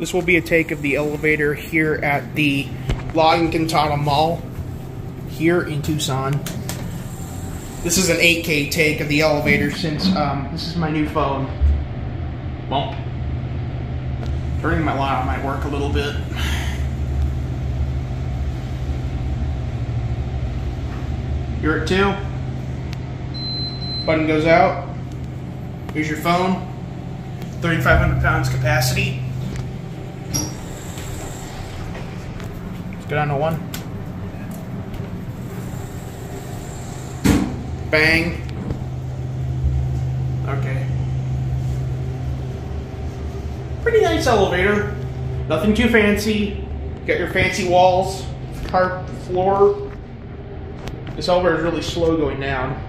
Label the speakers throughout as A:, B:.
A: This will be a take of the elevator here at the La Encantada Mall here in Tucson. This is an 8K take of the elevator since um, this is my new phone. Bump. Turning my light on might work a little bit. You're at two. Button goes out. Here's your phone. 3,500 pounds capacity. Go down to one. Bang. Okay. Pretty nice elevator. Nothing too fancy. Got your fancy walls, carpet floor. This elevator is really slow going down.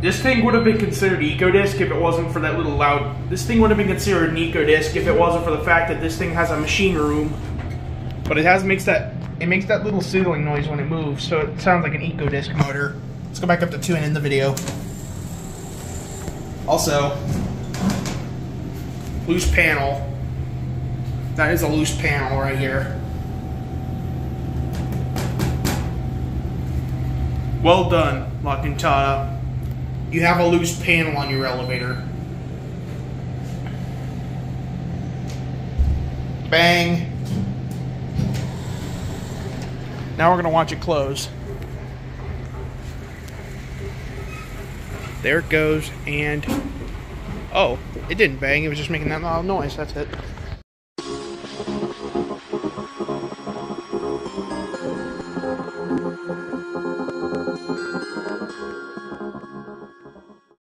A: This thing would have been considered EcoDisc if it wasn't for that little loud. This thing would have been considered an EcoDisc if it wasn't for the fact that this thing has a machine room. But it has makes that it makes that little sizzling noise when it moves, so it sounds like an Eco Disc motor. Let's go back up to two and end the video. Also, loose panel. That is a loose panel right here. Well done, La Encantada. You have a loose panel on your elevator. Bang. Now we're going to watch it close. There it goes, and oh, it didn't bang, it was just making that loud noise, that's it.